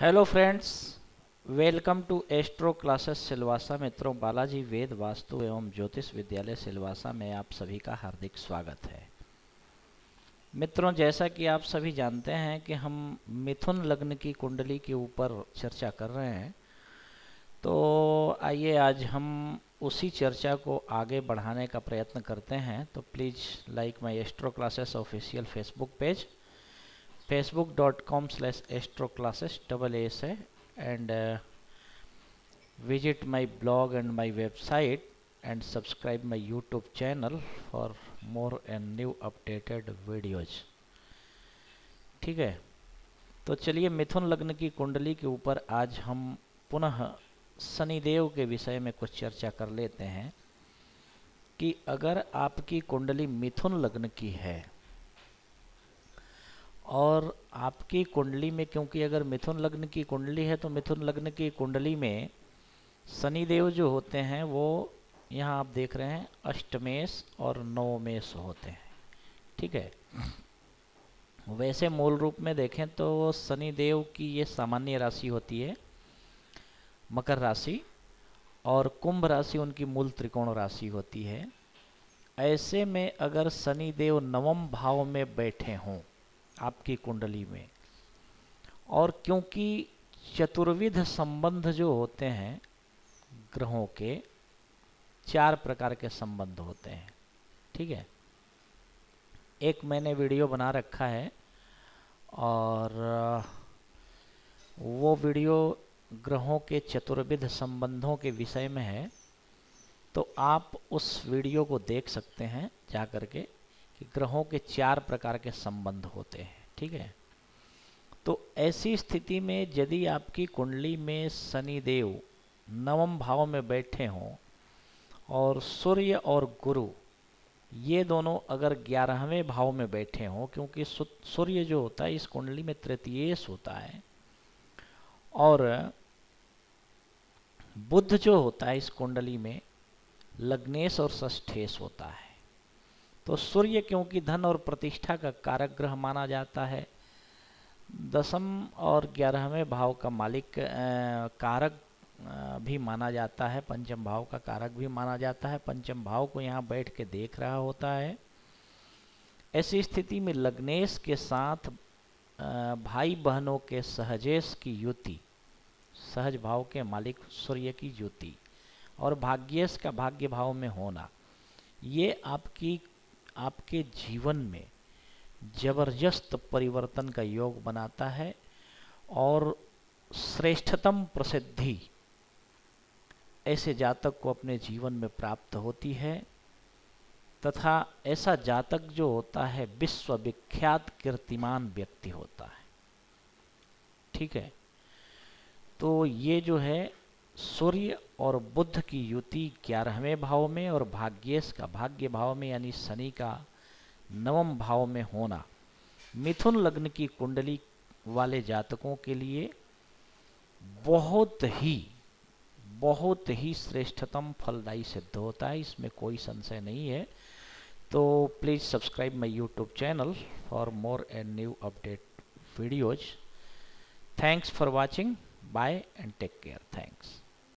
Hello friends welcome to astro classes Silvassa मित्रों, बालाजी वेद वास्तु एवं ज्योतिष विद्यालय सिलवासा में आप सभी का हार्दिक स्वागत है। मित्रों, जैसा कि आप सभी जानते हैं कि हम मिथुन लग्न की कुंडली के ऊपर चर्चा कर रहे हैं तो आइए आज हम उसी चर्चा को आगे बढ़ाने का प्रयत्न करते हैं। तो please like my astro classes official Facebook page Facebook dot com slash astro classes double S है and visit my blog and my website and subscribe my YouTube channel for more and new updated videos ठीक है? तो चलिए मिथुन लग्न की कुंडली के ऊपर आज हम पुनः शनिदेव के विषय में कुछ चर्चा कर लेते हैं कि अगर आपकी कुंडली मिथुन लग्न की है और आपकी कुंडली में, क्योंकि अगर मिथुन लग्न की कुंडली है तो मिथुन लग्न की कुंडली में शनिदेव जो होते हैं, वो यहाँ आप देख रहे हैं, अष्टमेश और नवमेश होते हैं। ठीक है? वैसे मूल रूप में देखें तो शनिदेव की ये सामान्य राशि होती है, मकर राशि, और कुंभ राशि उनकी मूल त्रिकोण राशि होती है। ऐसे में अगर शनिदेव नवम भाव में बैठे हों आपकी कुंडली में। और क्योंकि चतुर्विध संबंध जो होते हैं, ग्रहों के, चार प्रकार के संबंध होते हैं। ठीक है? एक मैंने वीडियो बना रखा है, और, वो वीडियो ग्रहों के चतुर्विध संबंधों के विषय में है तो आप उस वीडियो को देख सकते हैं जा करके कि ग्रहों के चार प्रकार के संबंध होते हैं, ठीक है? तो ऐसी स्थिति में यदि आपकी कुंडली में शनिदेव नवम भाव में बैठे हों और सूर्य और गुरु, ये दोनों अगर ग्यारहवें भाव में बैठे हों, क्योंकि सूर्य जो होता है, इस कुंडली में तृतीयेश होता है, और बुद्ध जो होता है, इस कुंडली में लग्नेश और षष्ठेश होता है तो सूर्य क्योंकि धन और प्रतिष्ठा का कारक ग्रह माना जाता है, दसम और ग्यारहवें भाव का मालिक कारक भी माना जाता है, पंचम भाव का कारक भी माना जाता है। पंचम भाव को यहाँ बैठ के देख रहा होता है। ऐसी स्थिति में लग्नेश के साथ भाई बहनों के सहजेश की युति, सहज भाव के मालिक सूर्य की युति और भाग्येश का भाग्य भाव में होना, ये आपकी आपके जीवन में ज़बरदस्त परिवर्तन का योग बनाता है और श्रेष्ठतम प्रसिद्धि ऐसे जातक को अपने जीवन में प्राप्त होती है, तथा ऐसा जातक जो होता है विश्व विख्यात कीर्तिमान व्यक्ति होता है। ठीक है? तो ये जो है सूर्य और बुद्ध की युति ग्यारहवें भाव में और भाग्येश का भाग्य भाव में, यानी शनि का नवम भाव में होना। मिथुन लग्न की कुंडली वाले जातकों के लिए बहुत ही बहुत ही श्रेष्ठतम फलदायी सिद्ध होता है। इसमें कोई संशय नहीं है। तो please subscribe my YouTube channel for more and new update videos thanks for watching bye and take care thanks